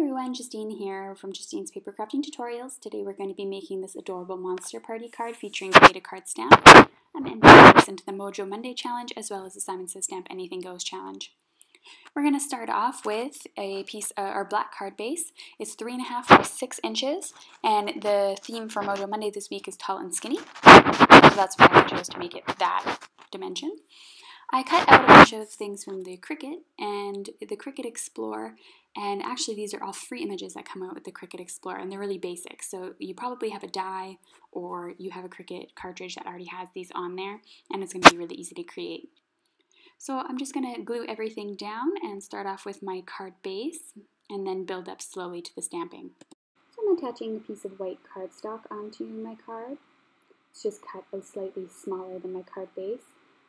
everyone, Justine here from Justine's Paper Crafting Tutorials. Today we're going to be making this adorable Monster Party card featuring Create Card Stamp. I'm entering this into the Mojo Monday Challenge as well as the Simon Says Stamp Anything Goes Challenge. We're going to start off with a piece, uh, our black card base. It's three and a half by six inches, and the theme for Mojo Monday this week is tall and skinny. So that's why I chose to make it that dimension. I cut out a bunch of things from the Cricut and the Cricut Explore, and actually these are all free images that come out with the Cricut Explore, and they're really basic. So you probably have a die or you have a Cricut cartridge that already has these on there, and it's going to be really easy to create. So I'm just going to glue everything down and start off with my card base, and then build up slowly to the stamping. So I'm attaching a piece of white cardstock onto my card. It's just cut a slightly smaller than my card base.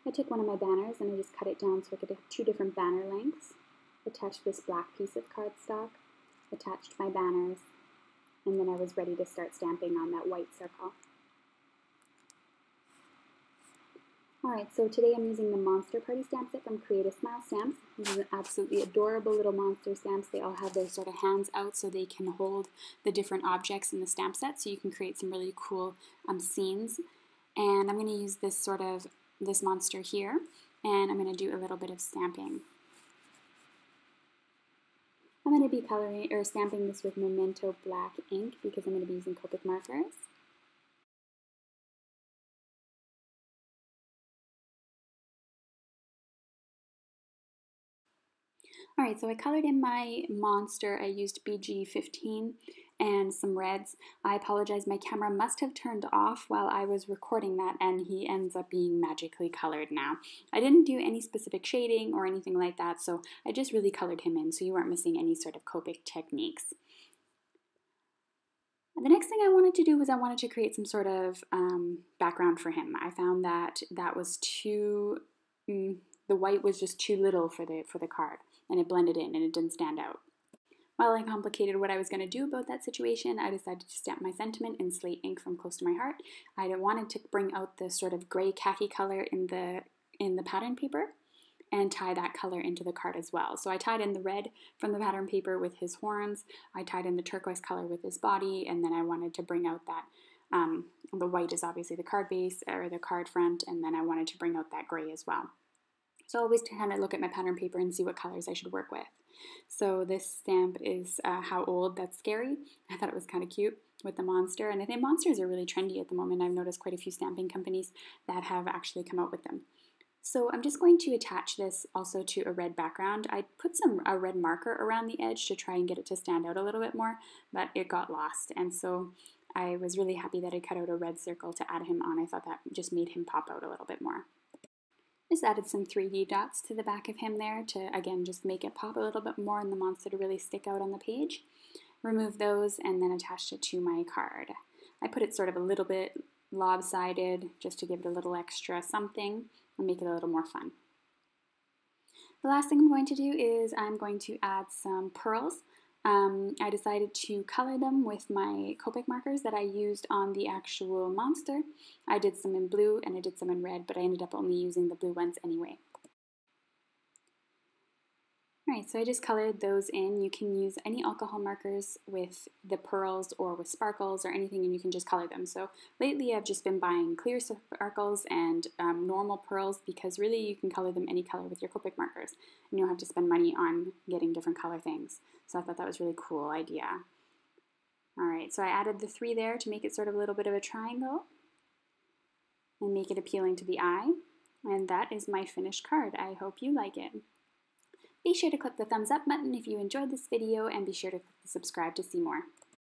I took one of my banners and I just cut it down so I could have two different banner lengths. Attached this black piece of cardstock, attached my banners, and then I was ready to start stamping on that white circle. Alright, so today I'm using the Monster Party stamp set from Create a Smile Stamps. These are absolutely adorable little monster stamps. They all have their sort of hands out so they can hold the different objects in the stamp set so you can create some really cool um, scenes. And I'm going to use this sort of this monster here, and I'm going to do a little bit of stamping. I'm going to be coloring or stamping this with Memento black ink because I'm going to be using Copic markers. Alright, so I colored in my monster. I used BG15 and some reds. I apologize, my camera must have turned off while I was recording that and he ends up being magically colored now. I didn't do any specific shading or anything like that, so I just really colored him in so you weren't missing any sort of Copic techniques. The next thing I wanted to do was I wanted to create some sort of um, background for him. I found that that was too, mm, the white was just too little for the, for the card and it blended in and it didn't stand out. While I complicated what I was going to do about that situation, I decided to stamp my sentiment in slate ink from close to my heart. I wanted to bring out the sort of gray khaki color in the in the pattern paper and tie that color into the card as well. So I tied in the red from the pattern paper with his horns, I tied in the turquoise color with his body, and then I wanted to bring out that um, the white is obviously the card base or the card front, and then I wanted to bring out that gray as well. So I always kind of look at my pattern paper and see what colors I should work with. So this stamp is uh, How Old That's Scary. I thought it was kind of cute with the monster, and I think monsters are really trendy at the moment. I've noticed quite a few stamping companies that have actually come out with them. So I'm just going to attach this also to a red background. I put some a red marker around the edge to try and get it to stand out a little bit more, but it got lost. And so I was really happy that I cut out a red circle to add him on. I thought that just made him pop out a little bit more. Just added some 3D dots to the back of him there to, again, just make it pop a little bit more and the monster to really stick out on the page. Remove those and then attached it to my card. I put it sort of a little bit lopsided just to give it a little extra something and make it a little more fun. The last thing I'm going to do is I'm going to add some pearls. Um, I decided to color them with my Copic markers that I used on the actual monster. I did some in blue and I did some in red, but I ended up only using the blue ones anyway. Alright, so I just colored those in. You can use any alcohol markers with the pearls or with sparkles or anything and you can just color them. So lately I've just been buying clear sparkles and um, normal pearls because really you can color them any color with your Copic markers and you don't have to spend money on getting different color things. So I thought that was really cool idea. Alright, so I added the three there to make it sort of a little bit of a triangle and make it appealing to the eye. And that is my finished card. I hope you like it. Be sure to click the thumbs up button if you enjoyed this video and be sure to subscribe to see more.